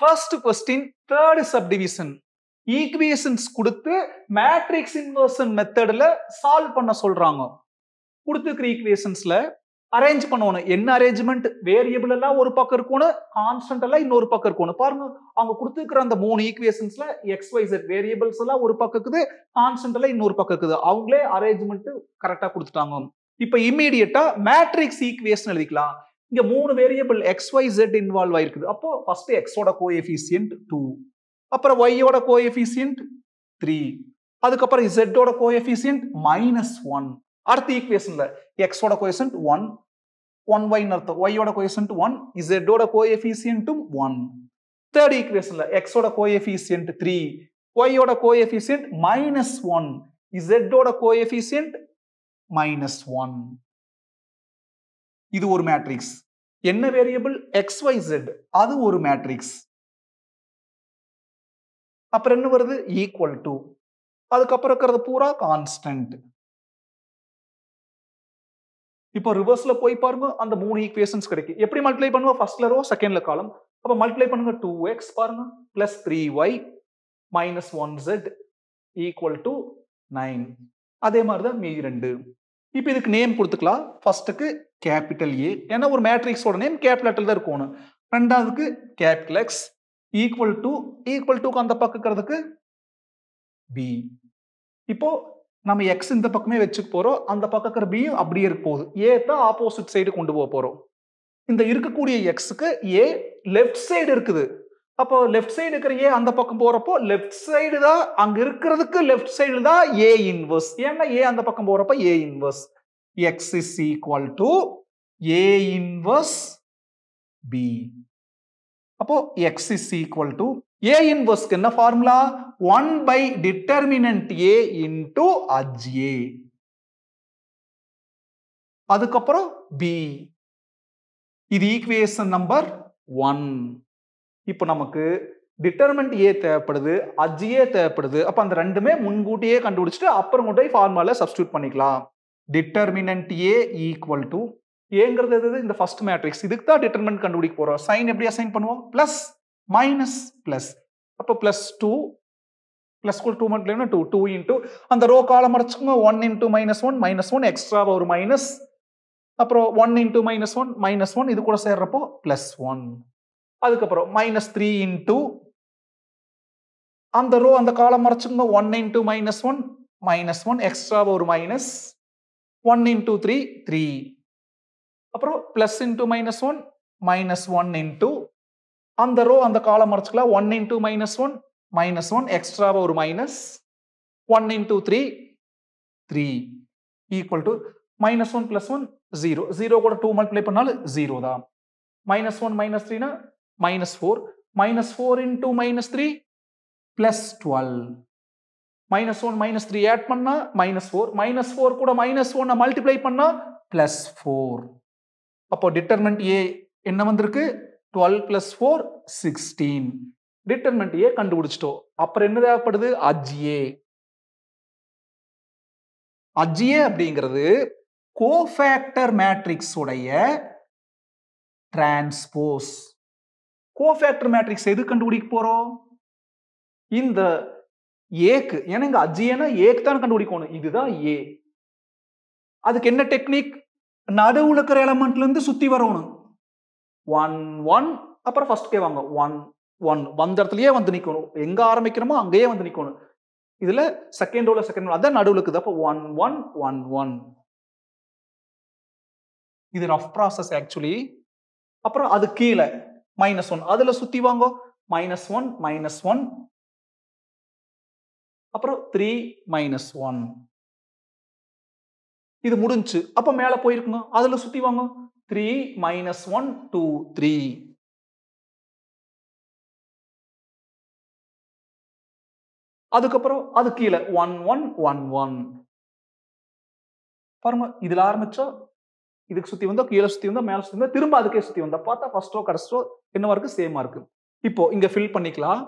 First question third subdivision equations கொடுத்து matrix inversion மெத்தடில் solve பண்ண சொல்றாங்க. கொடுத்துருக்கிற ஈக்குவேஷன்ஸ்ல அரேஞ்ச் பண்ணணும். என்ன அரேஞ்ச்மெண்ட் வேரியபிள் எல்லாம் ஒரு பக்கம் இருக்கணும் கான்ஸ்டன்ட் எல்லாம் இன்னொரு பக்கம் இருக்கணும். பாருங்க அவங்க கொடுத்துருக்கிற அந்த மூணு ஈக்குவேஷன்ஸ்ல எக்ஸ் ஒய் செட் வேரியபிள்ஸ் எல்லாம் ஒரு பக்கம் இருக்குது கான்ஸ்டன்ட் எல்லாம் இன்னொரு பக்கம் இருக்குது. அவங்களே அரேஞ்ச்மெண்ட் கரெக்டா கொடுத்துட்டாங்க. இப்போ இம்மீடியட்டா மேட்ரிக்ஸ் ஈக்குவேஷன் எழுதிக்கலாம். இங்க மூணு variable x y z involve ஆயிருக்குது. அப்போ ஃபர்ஸ்ட் எக்ஸோட கோஎஃபிசியன்ட் டூ அப்புறம் ஒய்யோட கோஎஃபிசியன்ட் த்ரீ அதுக்கப்புறம் இசட்டோட கோஎஃபிசியன்ட் மைனஸ் ஒன் அடுத்த ஈக்குவேஷன்ல எக்ஸோட கோஎஃபிசியன்ட் ஒன் ஒன் ஒய்னு அர்த்தம். ஒய்யோட கோஎஃபிசியன்ட் ஒன் இசட்டோட கோஎஃபிசியன்ட்டும் ஒன் தேர்ட் ஈக்குவேஷன்ல எக்ஸோட கோஎஃபிசியன்ட் த்ரீ ஒய்யோட கோஎஃபிசியன்ட் மைனஸ் ஒன் இசட்டோட கோஎஃபிசியன்ட் மைனஸ் ஒன் இது ஒரு மேட்ரிக்ஸ் என்ன வேரியபிள் எக்ஸ் ஒய் ஜெட் அது ஒரு மேட்ரிக்ஸ் அப்புறம் என்ன வருது? ஈக்குவல் டு அதுக்கப்புறம் இருக்கிறது பூரா கான்ஸ்டன்ட் இப்போ ரிவர்ஸ்ல போய் பாருங்க அந்த மூணு ஈக்குவேஷன்ஸ் கிடைக்கும் எப்படி மல்டிப்ளை பண்ணுவோம் ஃபர்ஸ்ட்ல ரோ செகண்ட்ல காலம் அப்ப மல்டிப்ளை பண்ணுங்க டூ எக்ஸ் பாருங்க. Plus three y minus one z equal to nine அதே மாதிரி தான் மீதி ரெண்டு. இப்போ இதுக்கு நேம் கொடுத்துக்கலாம். ஃபர்ஸ்ட்டுக்கு கேபிட்டல் ஏ ஏன்னா ஒரு மேட்ரிக்ஸோட நேம் கேபிட்டல் தான் இருக்கணும் ரெண்டாவதுக்கு capital x equal to equal டுக்கு அந்த பக்கம் இருக்கிறதுக்கு பி இப்போ நம்ம எக்ஸ் இந்த பக்கமே வச்சுக்க போகிறோம் அந்த பக்கம் இருக்கிற பியும் அப்படியே இருக்க போகுது. ஏ தான் ஆப்போசிட் சைடு கொண்டு போக போகிறோம் இந்த இருக்கக்கூடிய எக்ஸுக்கு ஏ லெஃப்ட் சைடு இருக்குது. அப்போ லெஃப்ட் சைடு இருக்கிற ஏ அந்த பக்கம் போறப்போ லெஃப்ட் சைடு தான் அங்க இருக்கிறதுக்கு லெஃப்ட் சைடு தான் ஏ இன்வர்ஸ் ஏன்னா ஏ அந்த பக்கம் போறப்ப A inverse x is equal to A inverse B அப்போ x is equal to A இன்வர்ஸ்க்கு என்ன formula one by determinant A into adj A அதுக்கப்புறம் பி இது ஈக்குவேஷன் நம்பர் ஒன் இப்போ நமக்கு டிட்டர்மெண்ட் ஏ தேவைப்படுது அஜ் ஏ தேவைப்படுது. அப்போ அந்த ரெண்டுமே முன்கூட்டியே கண்டுபிடிச்சிட்டு அப்புறம் கொண்டு போய் ஃபார்முலால சப்ஸ்டியூட் பண்ணிக்கலாம். டிட்டர்மினன்ட் ஏ ஈக்குவல் டு ஏங்கிறது எது? இந்த ஃபர்ஸ்ட் மேட்ரிக்ஸ் இதுக்கு தான் டிட்டர்மெண்ட் கண்டுபிடிக்க போறோம். சைன் எப்படி அசைன் பண்ணுவோம்? பிளஸ் மைனஸ் பிளஸ் அப்போ பிளஸ் டூ பிளஸ் டூ மட்டும் டூ டூ இன்டூ அந்த row column மறைச்சுக்கோங்க one into minus one minus one extra ஒரு மைனஸ் அப்புறம் one into minus one minus one இது கூட சேர்றப்போ பிளஸ் ஒன் அதுக்கப்புறம் மைனஸ் த்ரீ இன்டூ அந்த ரோ அந்த column மறைச்சுங்க one into minus one minus one எக்ஸ்ட்ராவாக ஒரு minus one into three three அப்புறம் plus into minus one minus one into அந்த ரோ அந்த column மறைச்சிக்கலாம் one into minus one minus one எக்ஸ்ட்ராவாக ஒரு minus one into three three equal to minus one plus one zero zero கூட two multiply பண்ணாலும் zero தான். Minus one minus த்ரீனா minus four minus four into minus three plus twelve minus one minus three add பண்ணா minus four minus four கூட minus ஒன்னை multiply பண்ணா plus four அப்போ determinant A என்ன வந்திருக்கு? Twelve plus four sixteen determinant A கண்டுபிடிச்சிட்டோம். அப்புறம் என்ன தேவைப்படுது? அஜ்ஏ அஜ்ஏ அப்படிங்கிறது கோஃபேக்டர் மேட்ரிக்ஸ் உடைய டிரான்ஸ்போஸ் கோஃபேக்டர் மேட்ரிக்ஸ் எது கண்டுபிடிக்க போறோம்? இந்த ஏக்கு ஏன்னா இங்க அஜியனா ஏக்கு தான் கண்டுபிடிக்கணும். இதுதான் ஏ அதுக்கு என்ன டெக்னிக் நடுவுல இருக்கிற எலமெண்ட்ல இருந்து சுத்தி வரணும். ஒன் ஒன் அப்புறம் ஃபர்ஸ்ட்கே வாங்க. ஒன் ஒன் வந்த இடத்துலயே வந்து நிக்கணும். எங்க ஆரம்பிக்கிறோமோ அங்கேயே வந்து நிக்கணும். இதுல செகண்ட் ரோல செகண்ட் அதான் நடுவில் இருக்குது அப்போ ஒன் ஒன் ஒன் ஒன் இது ரஃப் ப்ராசஸ் ஆக்சுவலி அப்புறம் அது கீழே. மைனஸ் ஒன் அதுல சுத்தி வாங்க. மைனஸ் ஒன் மைனஸ் ஒன் அப்புறம் த்ரீ மைனஸ் ஒன் இது முடிஞ்சு. அப்ப மேல போயிருக்குங்க. அதுல சுத்தி வாங்க. Three minus one two three அதுக்கப்புறம் அது கீழே. ஒன் ஒன் ஒன் ஒன் பாருங்க இதுல ஆரம்பிச்சா இதுக்கு சுத்தி வந்தா கீழே சுத்தி வந்தா மேல சுத்தி வந்தா திரும்ப அதுக்கே சுத்தி வந்தோம் பார்த்தா ஃபர்ஸ்டோ கடைசியோ என்னவா இருக்கு சேமா இருக்கு இப்போ இங்க ஃபில் பண்ணிக்கலாம்.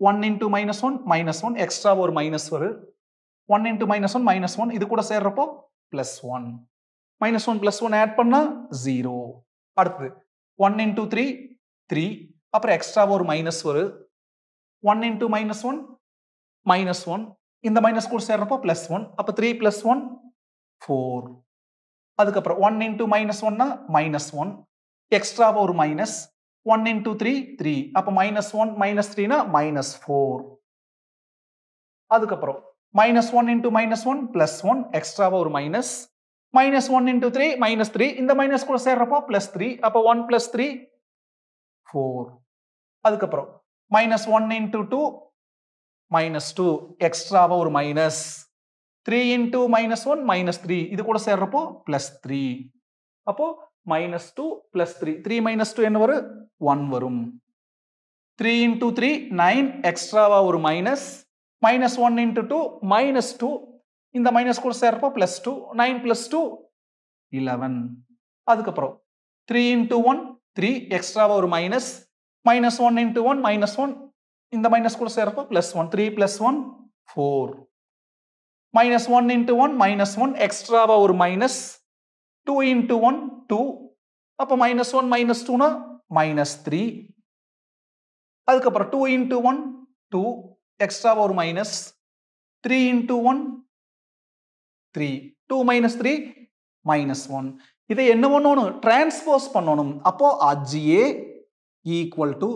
One into minus one minus one extra ஒரு மைனஸ் வரும் one into minus one minus one இது கூட சேர்றப்போ plus one minus one plus one add பண்ணா ஜீரோ அடுத்தது ஒன் இன்டூ த்ரீ த்ரீ அப்புறம் எக்ஸ்ட்ரா ஒரு மைனஸ் வரும் one into minus one minus one இந்த மைனஸ் கூட சேர்றப்போ பிளஸ் ஒன் அப்போ த்ரீ பிளஸ் ஒன் ஃபோர் அதுக்கப்புறம் ஒன் இன்டூ மைனஸ் ஒன்னா மைனஸ் ஒன் எக்ஸ்ட்ராவா ஒரு minus one into three three அப்போ மைனஸ் ஒன் மைனஸ் த்ரீனா மைனஸ் ஃபோர் அதுக்கப்புறம் minus one into minus one plus one எக்ஸ்ட்ராவா ஒரு minus minus one into three minus three இந்த மைனஸ் கூட சேர்றப்போ பிளஸ் த்ரீ அப்போ ஒன் பிளஸ் த்ரீ ஃபோர் அதுக்கப்புறம் minus one into two minus two எக்ஸ்ட்ராவா ஒரு minus three into minus one minus three இது கூட சேர்றப்போ பிளஸ் த்ரீ அப்போ minus two plus three three minus two என்ன வரும்? ஒன் வரும். த்ரீ இன்டூ த்ரீ நைன் எக்ஸ்ட்ராவா ஒரு minus minus one into two minus two இந்த மைனஸ் கூட சேர்றப்போ plus two nine plus two eleven அதுக்கப்புறம் த்ரீ இன்டூ ஒன் த்ரீ எக்ஸ்ட்ராவா ஒரு minus minus one into one minus one இந்த மைனஸ் கூட சேர்றப்போ plus one three plus one four minus one into one minus one எக்ஸ்ட்ராவாக ஒரு minus two into one two அப்போ minus one minus டூனா minus three அதுக்கப்புறம் two into one two எக்ஸ்ட்ராவாக ஒரு minus three into one three two minus three minus one இதை என்ன பண்ணணும்? டிரான்ஸ்போஸ் பண்ணணும். அப்போ அஜிஏ ஈக்குவல் டு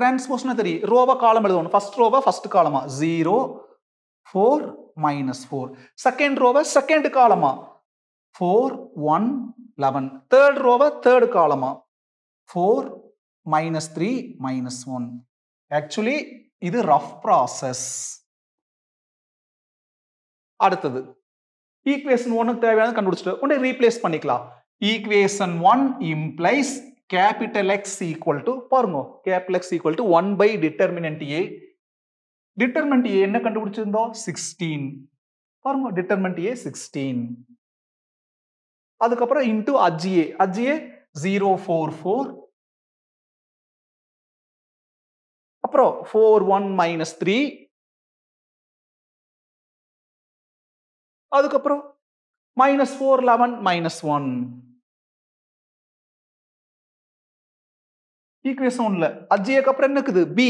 டிரான்ஸ்போஸ்னா தெரியும். ரோவா காலம் எழுதணும். ஃபர்ஸ்ட் ரோவா ஃபர்ஸ்ட் காலமா zero four minus four second ரோவை செகண்ட் காலமா ஃபோர் ஒன் லெவன் தேர்ட் ரோவை தேர்ட் காலமா four minus three minus one actually இது ரஃப் ப்ராசஸ் அடுத்தது. ஈக்குவேஷன் ஒன்னுக்கு தேவையான கண்டுபிடிச்சிட்டு உடனே ரீப்ளேஸ் பண்ணிக்கலாம். Equation one implies capital x equal to பாருங்க capital x equal to one by determinant A determinant A என்ன கண்டுபிடிச்சிருந்தோம்? சிக்ஸ்டீன் பாருங்க டிட்டர்மெண்ட் ஏ சிக்ஸ்டீன் அதுக்கப்புறம் into adj A adj A zero four four அப்புறம் ஃபோர் ஒன் மைனஸ் த்ரீ அதுக்கப்புறம் minus four eleven minus one equation ஒன்ல அஜ்ஜியக்கு அப்புறம் என்ன இருக்குது? பி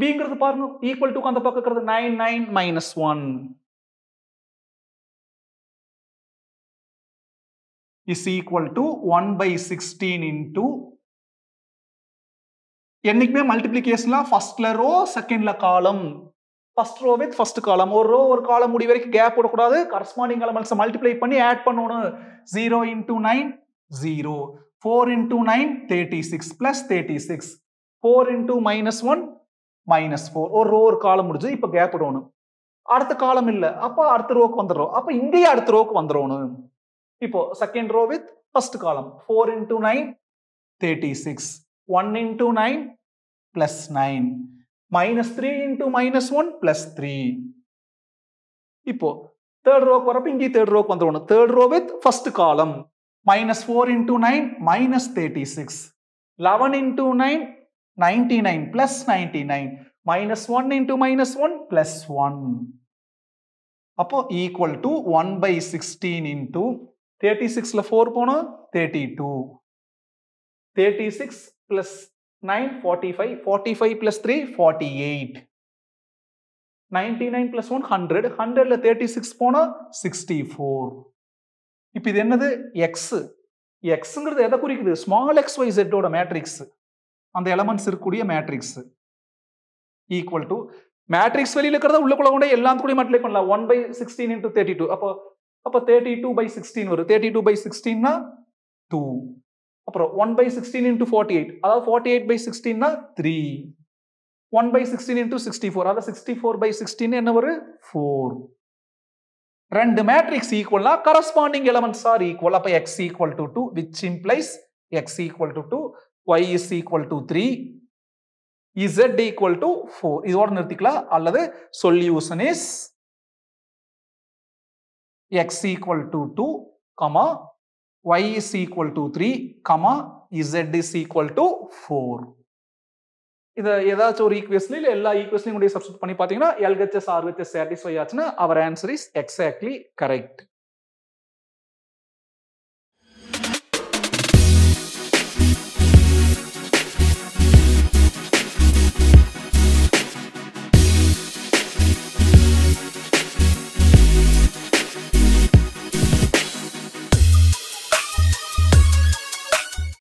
பிங்கிறது பாருங்க ஈக்குவல் டு அந்த பக்கம் இருக்கிறது nine nine minus one is equal to one by sixteen into என்னைக்குமே மல்டிபிளிகேஷன்ல ஃபர்ஸ்ட்ல ரோ செகண்ட்ல காலம் ஃபர்ஸ்ட் ரோ வித் ஃபர்ஸ்ட் காலம் ஒரு ரோ ஒரு காலம் முடி வரைக்கும் கேப் விடக்கூடாது. கரஸ்பாண்டிங் எலமெண்ட்ஸ் மல்டிப்ளை பண்ணி ஆட் பண்ணணும். Zero into nine zero four into nine thirty six plus thirty six four into minus one minus four ஒரு ரோ ஒரு காலம் முடிஞ்சு இப்போ கேப் விடணும். அடுத்த காலம் இல்லை. அப்போ அடுத்த ரோக்கு வந்துடுறோம். அப்போ இங்கேயே அடுத்த ரோக்கு வந்துடணும் இப்போ second row with first column four into nine thirty six one into nine plus nine minus three into minus one plus three இப்போ தேர்ட் ரோக்கு வரப்போ இங்கே தேர்ட் ரோக்கு வந்துடணும் third row with first column minus four into nine minus thirty six eleven into nine ninety nine plus ninety nine minus one into minus one one அப்போ equal to one by sixteen into thirty சிக்ஸ்ல four போனோம் thirty two thirty six plus nine forty five forty five plus three forty eight nine one thirty six போனா sixty four இப்போ இது என்னது? x. எக்ஸுங்கிறது எதை குறிக்குது? ஸ்மால் எக்ஸ் ஒய் செட்டோட மேட்ரிக்ஸ் அந்த எலமெண்ட்ஸ் இருக்கக்கூடிய மேட்ரிக்ஸ் ஈக்குவல் டு மேட்ரிக்ஸ் வெளியில் இருக்கிறத உள்ளக்குள்ள கூட எல்லாம் கூட மல்டிப்ளை பண்ணலாம். One by sixteen into thirty two அப்போ அப்போ தேர்ட்டி டூ பை சிக்ஸ்டீன் வரும். தேர்ட்டி டூ பை சிக்ஸ்டீன்னா டூ அப்புறம் one by sixteen into forty eight அதாவது forty eight by சிக்ஸ்டீன்னா three one by sixteen into sixty four அதாவது sixty four by sixteen என்ன வரும்? Four ரெண்டு மேட்ரிக்ஸ் ஈக்குவல்னா கரஸ்பாண்டிங் எலமெண்ட்ஸ் ஆர் ஈக்குவல் அப்போ x equal to two which implies x equal to two y is equal to three z equal to four இதோட நிறுத்திக்கலாம். அல்லது solution is x equal to two comma y is equal to 3, comma z is equal to 4. இதை ஏதாச்சும் ஒரு equation இல்லை எல்லா ஈக்குவேஷனையும் கூட substitute பண்ணி பார்த்தீங்கன்னா எல்ஹெச்எஸ் ஆர்ஹெச்எஸ் சாட்டிஸ்ஃபை ஆச்சுன்னா அவர் ஆன்சர் இஸ் எக்ஸாக்ட்லி கரெக்ட்